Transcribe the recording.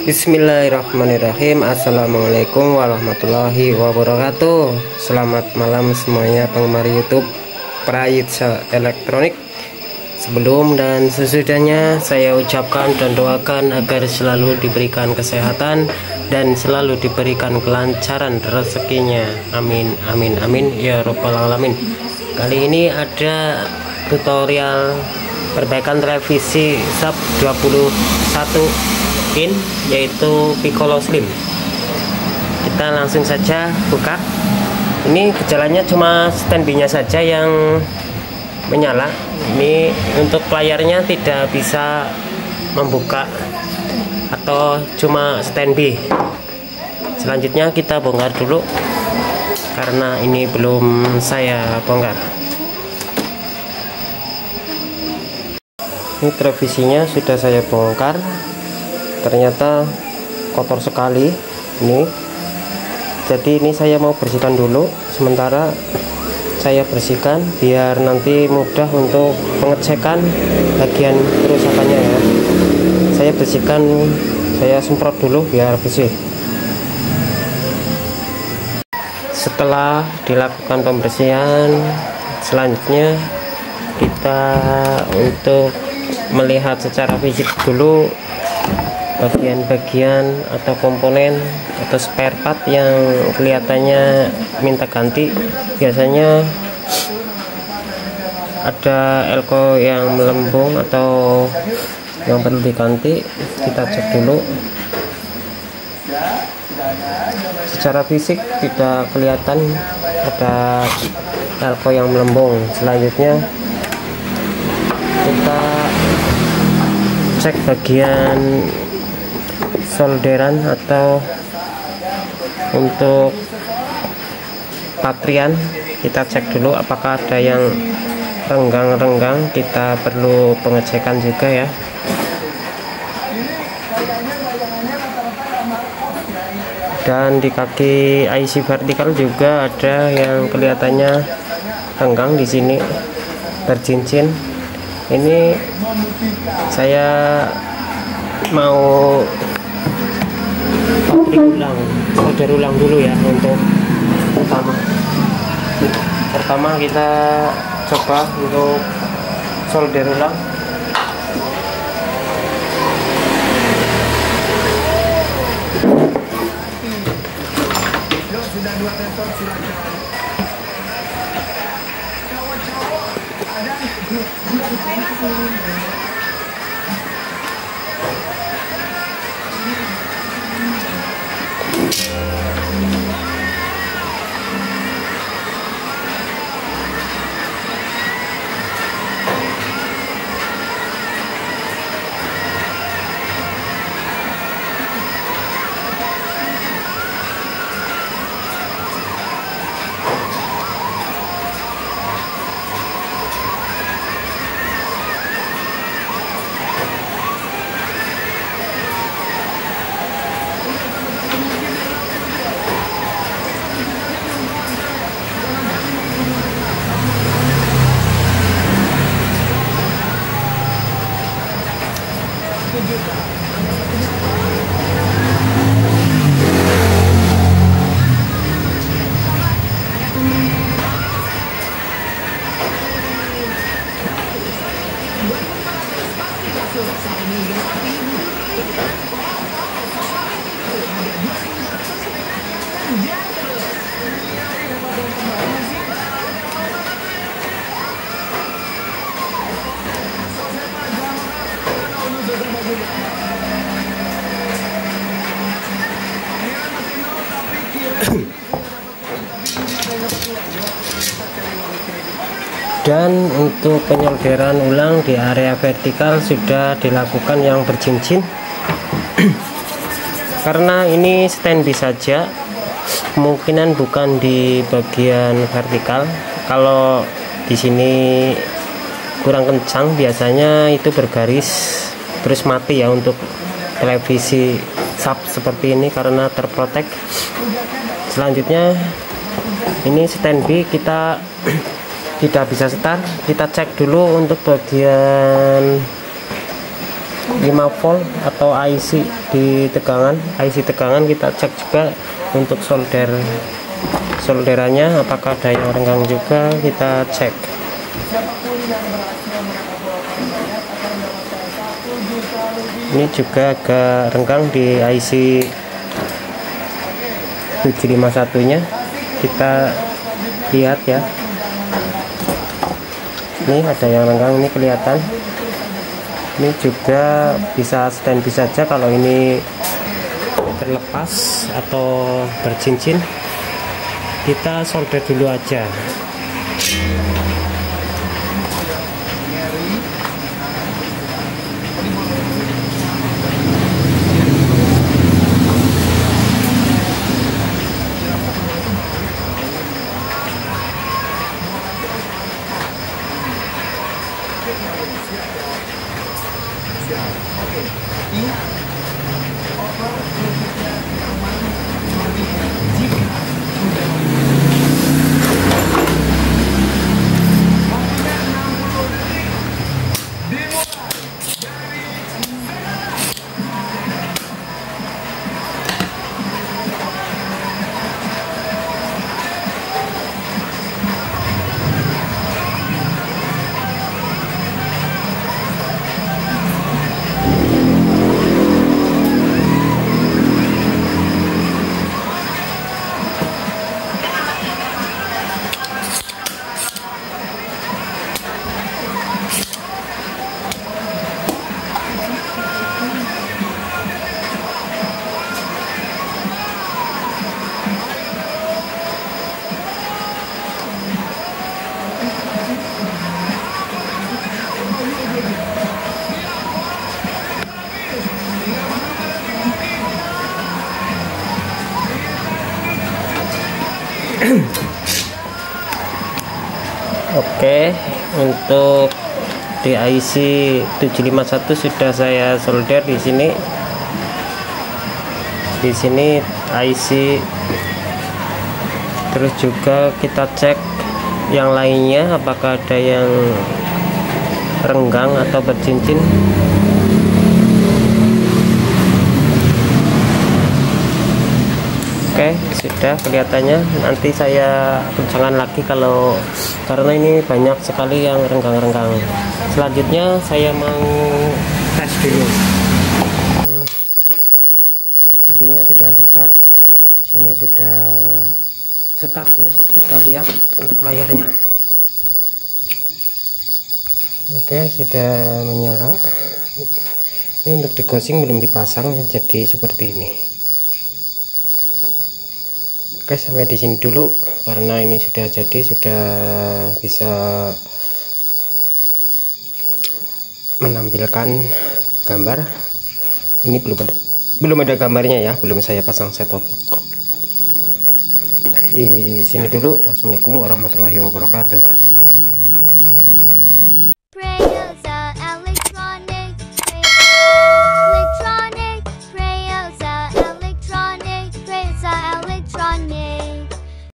Bismillahirrahmanirrahim. Assalamualaikum warahmatullahi wabarakatuh. Selamat malam semuanya penggemar youtube Prayitsa Elektronik Sebelum dan sesudahnya saya ucapkan dan doakan agar selalu diberikan kesehatan Dan selalu diberikan kelancaran rezekinya. Amin amin amin. Ya robbal alamin. Kali ini ada tutorial perbaikan televisi sub 21 in yaitu Piccolo Slim kita langsung saja buka. Ini gejalanya cuma standby nya saja yang menyala. Ini untuk layarnya tidak bisa membuka atau cuma standby. Selanjutnya kita bongkar dulu karena ini belum saya bongkar. Ini televisinya sudah saya bongkar ternyata kotor sekali ini. Jadi ini saya mau bersihkan dulu sementara saya bersihkan biar nanti mudah untuk pengecekan bagian kerusakannya ya. Saya bersihkan saya semprot dulu biar bersih. Setelah dilakukan pembersihan selanjutnya kita untuk melihat secara fisik dulu bagian-bagian atau komponen atau spare part yang kelihatannya minta ganti biasanya ada elko yang melembung atau yang perlu diganti kita cek dulu. Secara fisik tidak kelihatan ada elko yang melembung. Selanjutnya kita cek bagian solderan atau untuk patrian kita cek dulu apakah ada yang renggang-renggang. Kita perlu pengecekan juga ya. Dan di kaki IC vertikal juga ada yang kelihatannya renggang di sini bercincin. Ini saya mau pabrik ulang solder ulang dulu ya untuk pertama. Pertama kita coba untuk solder ulang. Sudah dua silakan dan untuk penyolderan ulang di area vertikal sudah dilakukan yang bercincin karena ini standby saja kemungkinan bukan di bagian vertikal. Kalau di sini kurang kencang biasanya itu bergaris terus mati ya untuk televisi sub seperti ini karena terprotek. Selanjutnya ini standby kita tidak bisa start. Kita cek dulu untuk bagian 5 volt atau IC di tegangan. IC tegangan kita cek juga untuk solder solderannya. Apakah ada yang renggang juga? Kita cek. Ini juga agak renggang di IC 751 nya kita lihat ya ini ada yang renggang ini kelihatan. Ini juga bisa standby saja kalau ini terlepas atau bercincin. Kita solder dulu aja Oke untuk DIC 751 sudah saya solder di sini. Di sini IC terus juga kita cek yang lainnya apakah ada yang renggang atau bercincin Oke sudah kelihatannya. Nanti saya kencangkan lagi kalau karena ini banyak sekali yang renggang-renggang. Selanjutnya saya mau tes dulu. Sepertinya sudah start di sini sudah start ya kita lihat untuk layarnya. Oke sudah menyala. Ini untuk digosing belum dipasang jadi seperti ini Oke sampai di sini dulu. Karena ini sudah jadi sudah bisa menampilkan gambar. Ini belum ada belum ada gambarnya ya belum saya pasang set top di sini dulu. Wassalamualaikum warahmatullahi wabarakatuh